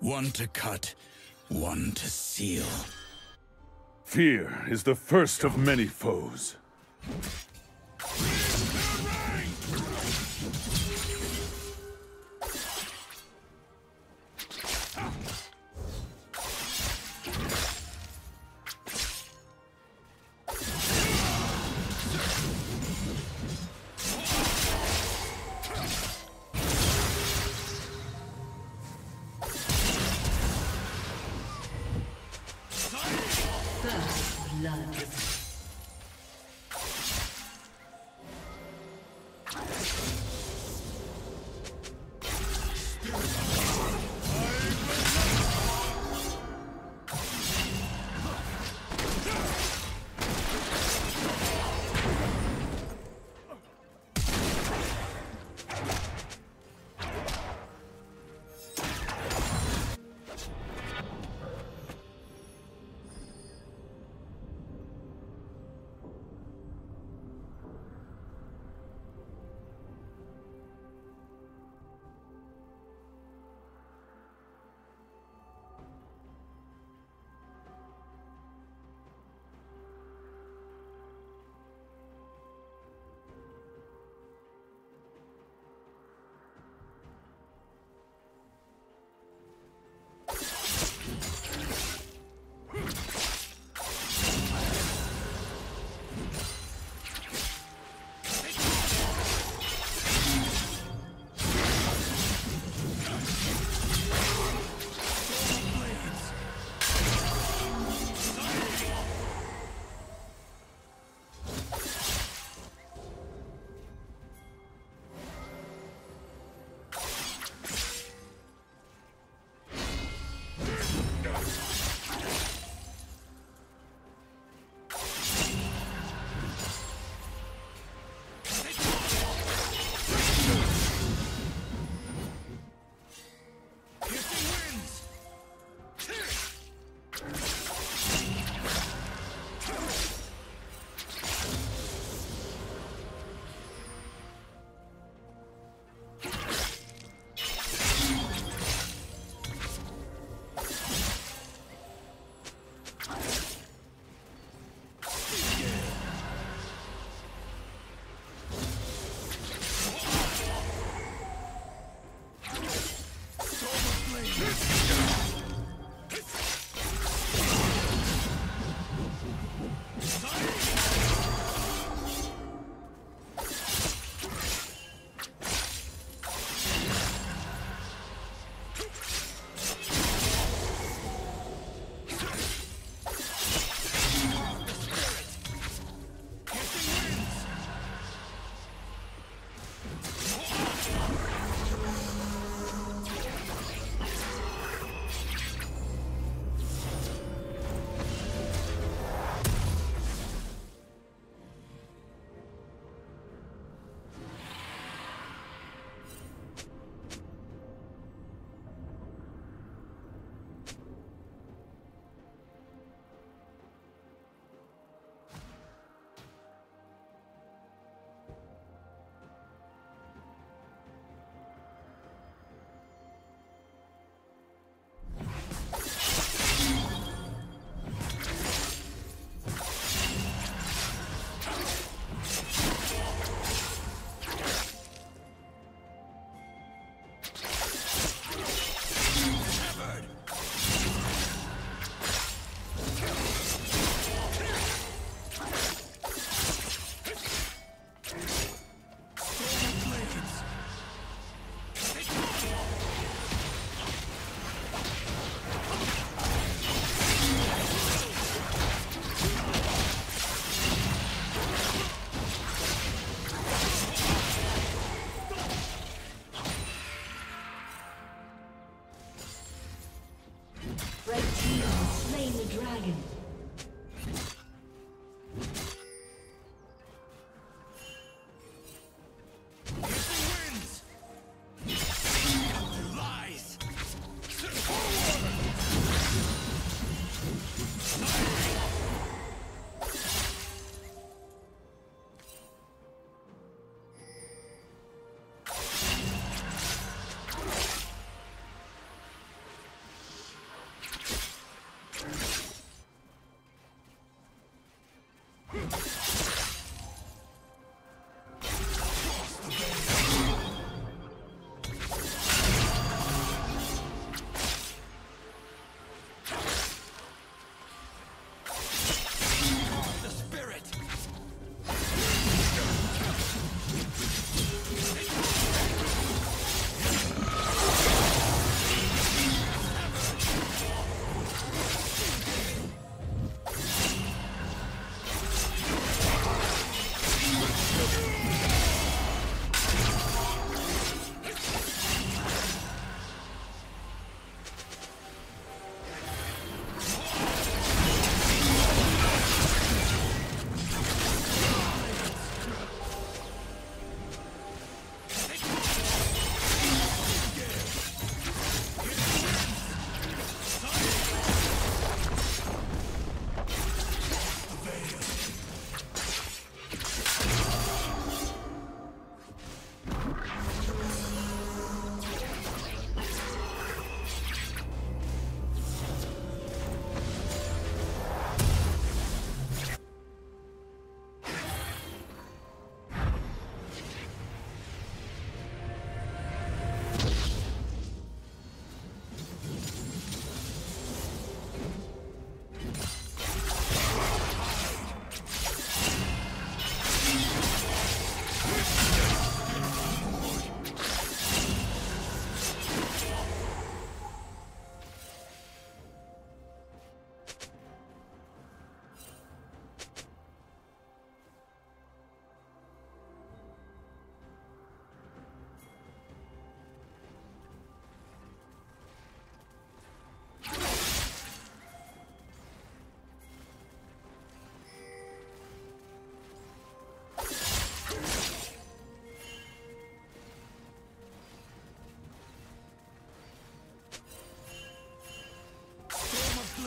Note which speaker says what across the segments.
Speaker 1: One to cut, one to seal.
Speaker 2: Fear is the first of many foes.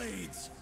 Speaker 3: blades!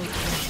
Speaker 3: Double kill.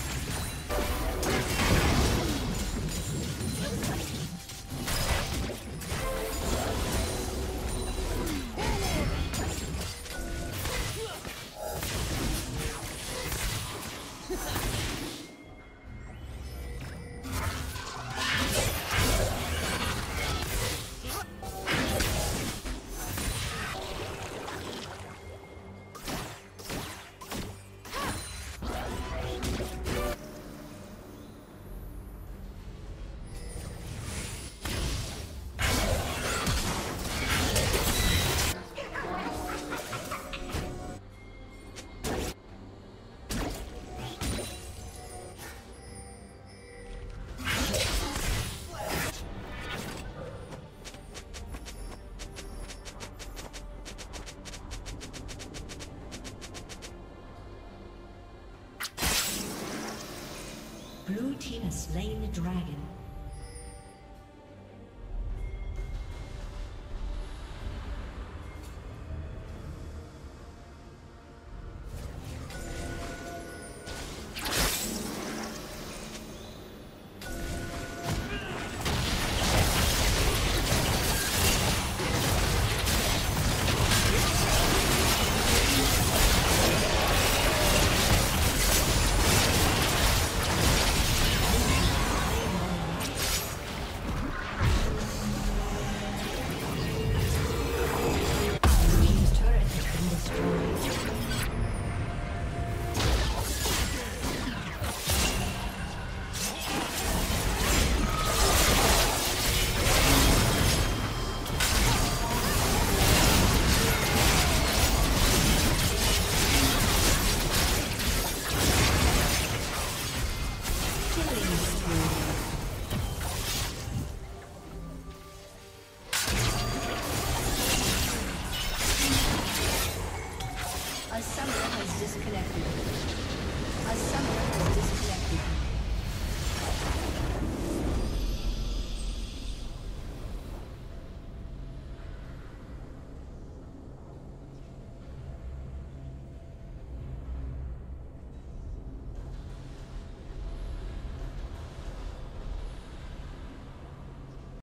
Speaker 3: slain the dragon.